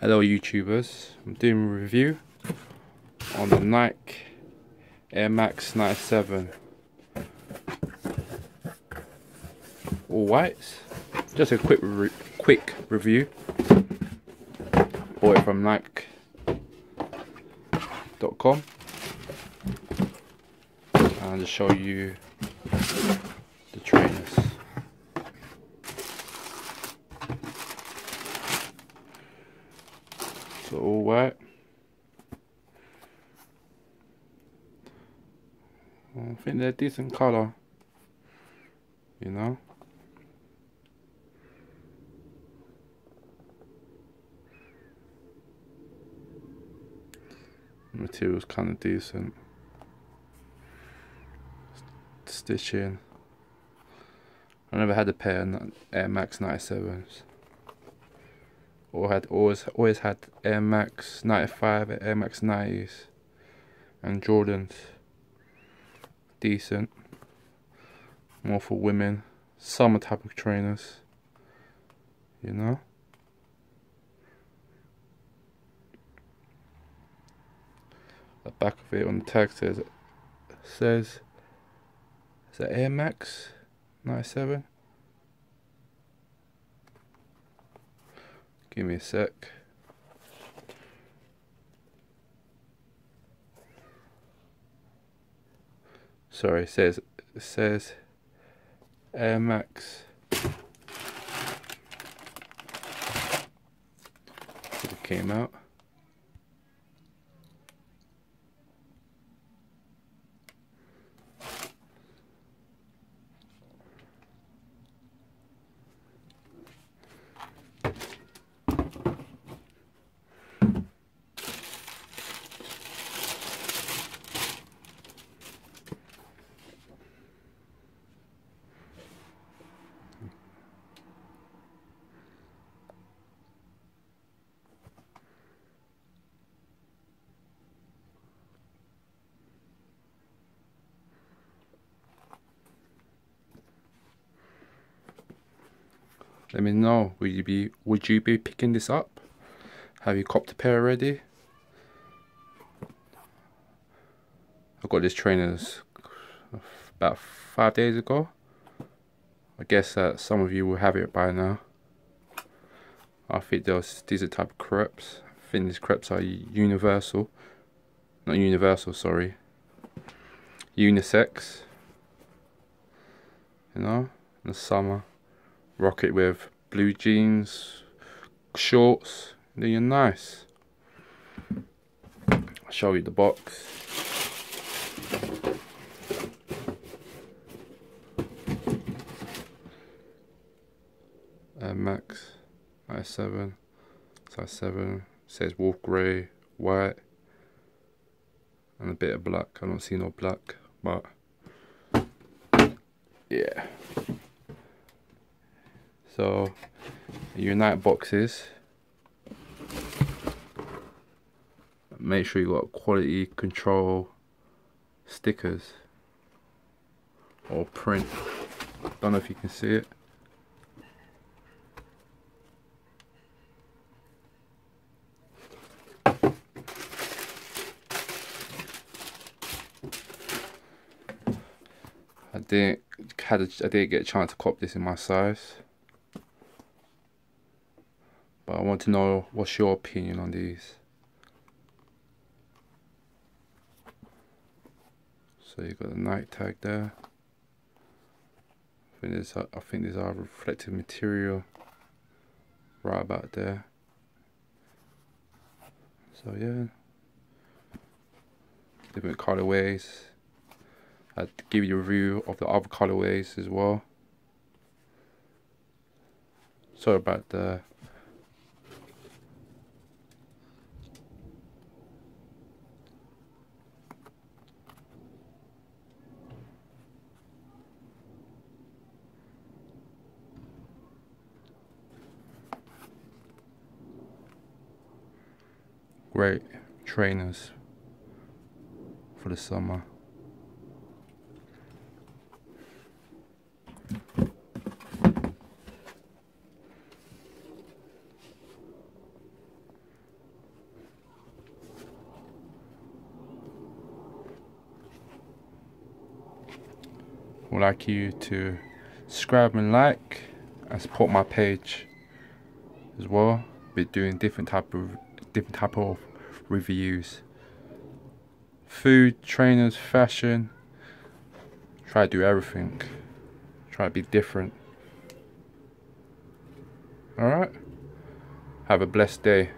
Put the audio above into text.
Hello YouTubers, I'm doing a review on the Nike Air Max 97 All whites. Just a quick re quick review. Bought it from Nike.com and I'll just show you the trainers. So all white. I think they're decent colour, you know. material's kind of decent. Stitching. I never had a pair of Air Max 97s or had always always had Air Max 95, Air Max 90s, and Jordans. Decent. More for women, summer type of trainers. You know. The back of it on the tag says says is that Air Max 97? Give me a sec. Sorry, it says it says Air Max. It came out. Let me know. Would you be Would you be picking this up? Have you copped a pair already? I got this trainers about five days ago. I guess that some of you will have it by now. I think those these are type of crepes. I think these crepes are universal. Not universal, sorry. Unisex. You know, in the summer rock it with blue jeans, shorts, then you're nice. I'll show you the box. Air Max 97, size 7, says wolf grey, white, and a bit of black. I don't see no black, but yeah. So Nike boxes. Make sure you got quality control stickers or print. Don't know if you can see it. I didn't had a, I didn't get a chance to cop this in my size. But I want to know what's your opinion on these. So you've got the Nike tag there. I think there's I think these are reflective material right about there. So yeah, different colorways. I'd give you a review of the other colorways as well. Sorry about the great trainers. For the summer. would like you to subscribe and like and support my page as well. Be doing different type of different type of reviews. Food, trainers, fashion. Try to do everything. Try to be different. Alright? Have a blessed day.